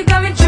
you coming